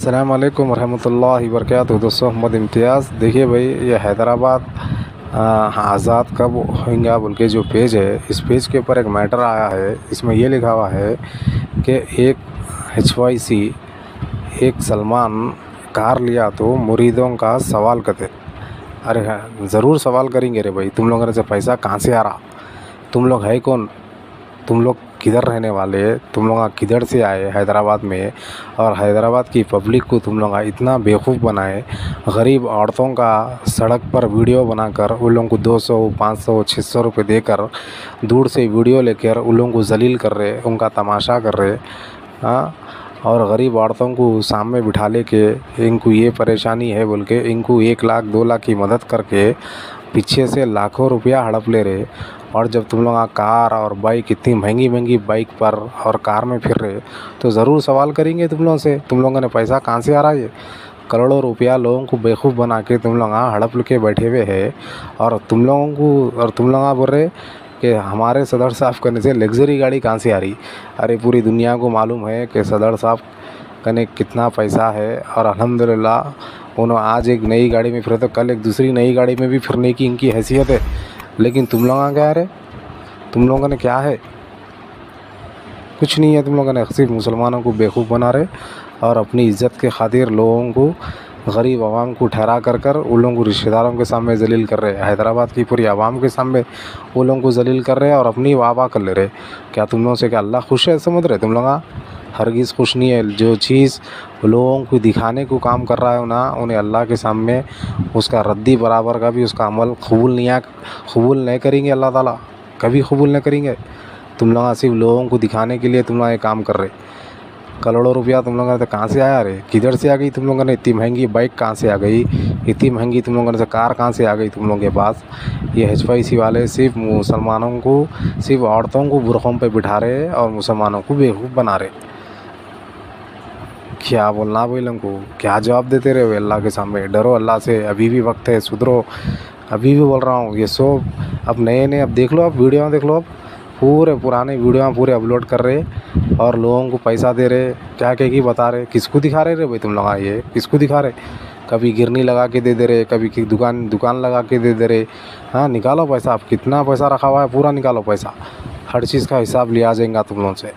अल्लाम वरहमल वर्क दोस्तों, मोहम्मद इम्तियाज़। देखिए भाई, ये हैदराबाद आज़ाद कब होंगे बोल के जो पेज है, इस पेज के ऊपर एक मैटर आया है। इसमें ये लिखा हुआ है कि एक एच वाई सी एक सलमान कार लिया तो मुरीदों का सवाल करते। अरे हाँ ज़रूर सवाल करेंगे रे भाई। तुम लोगों से पैसा कहाँ से आ रहा तुम लोग है कौन? तुम लोग किधर रहने वाले तुम लोग किधर से आए हैदराबाद में? और हैदराबाद की पब्लिक को तुम लोग इतना बेवकूफ़ बनाए, गरीब औरतों का सड़क पर वीडियो बनाकर, उन लोगों को 200 500 600 रुपए देकर, दूर से वीडियो लेकर उन लोगों को जलील कर रहे, उनका तमाशा कर रहे हाँ? और गरीब औरतों को सामने बिठा ले के इनको ये परेशानी है बोल के, इनको एक लाख, दो लाख की मदद करके पीछे से लाखों रुपया हड़प ले रहे। और जब तुम लोग कार और बाइक इतनी महँगी महँगी बाइक पर और कार में फिर रहे तो ज़रूर सवाल करेंगे तुम लोगों से। तुम लोगों ने पैसा कहाँ से आ रहा है करोड़ों रुपया लोगों को बेवकूफ़ बना के तुम लोग हड़प के बैठे हुए हैं। और तुम लोगों को, और तुम लोग बोल रहे कि हमारे सदर साहब करने से लग्जरी गाड़ी कहाँ से आ रही अरे पूरी दुनिया को मालूम है कि सदर साहब कने कितना पैसा है और अल्हम्दुलिल्लाह, उन्होंने आज एक नई गाड़ी में फिर तो कल एक दूसरी नई गाड़ी में भी फिरने की इनकी हैसियत है। लेकिन तुम लोग आ गया रहे तुम लोगों ने क्या है? कुछ नहीं है, तुम लोगों ने सिर्फ़ मुसलमानों को बेवकूफ़ बना रहे और अपनी इज़्ज़त के खातिर लोगों को, गरीब आवाम को ठहरा कर कर उन लोगों को रिश्तेदारों के सामने जलील कर रहे हैदराबाद की पूरी आवाम के सामने उन लोगों को जलील कर रहे हैं और अपनी वाह वाह कर ले रहे क्या तुम लोगों से क्या अल्लाह खुश है? समझ रहे तुम लोग हरगिज़ खुश नहीं है। जो चीज़ लोगों को दिखाने को काम कर रहा है ना, उन्हें अल्लाह के सामने उसका रद्दी बराबर का भी उसका अमल कबूल नहीं कबूल नहीं करेंगे अल्लाह ताला। कभी कबूल नहीं करेंगे। तुम लोग सिर्फ़ लोगों को दिखाने के लिए तुम लोग ये काम कर रहे। करोड़ों रुपया तुम लोगों ने कहाँ से आया रे? किधर से आ गई तुम लोगों ने? इतनी महँगी बाइक कहाँ से आ गई? इतनी महँगी तुम लोगों ने कार कहाँ से आ गई तुम लोगों के पास? ये एच सी वाले सिर्फ़ मुसलमानों को, सिर्फ़ औरतों को बुरखों पे बिठा रहे और मुसलमानों को बेवकूफ़ बना रहे। क्या बोलना भाई को? क्या जवाब देते रहे अल्लाह के सामने? डरो अल्लाह से। अभी भी वक्त है, सुधरो। अभी भी बोल रहा हूँ, ये सो अब नए नए, अब देख लो आप, वीडियो देख लो अब पूरे पुराने वीडियो पूरे अपलोड कर रहे और लोगों को पैसा दे रहे क्या क्या की बता रहे किसको दिखा रहे रे भाई तुम लगा? ये किसको दिखा रहे कभी गिरनी लगा के दे दे रहे कभी दुकान दुकान लगा के दे दे रहे हाँ। निकालो पैसा। आप कितना पैसा रखा हुआ है, पूरा निकालो पैसा। हर चीज़ का हिसाब लिया जाएगा तुम लोगों से।